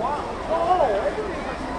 Wow. Oh,